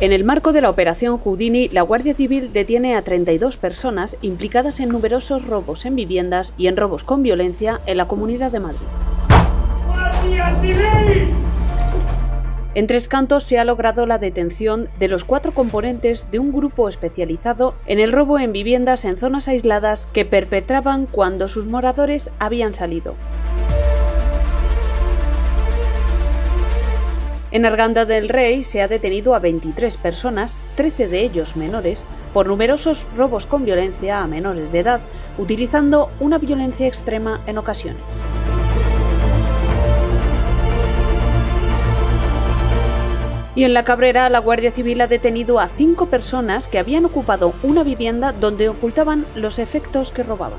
En el marco de la operación Houdini, la Guardia Civil detiene a 32 personas implicadas en numerosos robos en viviendas y en robos con violencia en la Comunidad de Madrid. En Tres Cantos se ha logrado la detención de los cuatro componentes de un grupo especializado en el robo en viviendas en zonas aisladas que perpetraban cuando sus moradores habían salido. En Arganda del Rey se ha detenido a 23 personas, 13 de ellos menores, por numerosos robos con violencia a menores de edad, utilizando una violencia extrema en ocasiones. Y en La Cabrera, la Guardia Civil ha detenido a cinco personas que habían ocupado una vivienda donde ocultaban los efectos que robaban.